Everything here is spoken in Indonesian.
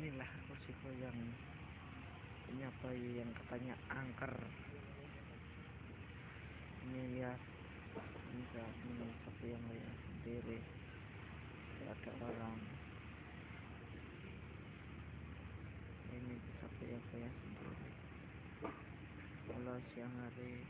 inilah resiko yang punya bayi yang katanya angker. Ini lihat ini ini sapi yang lihat sendiri. Ada orang. Ini satu yang saya sendiri. Kalau siang hari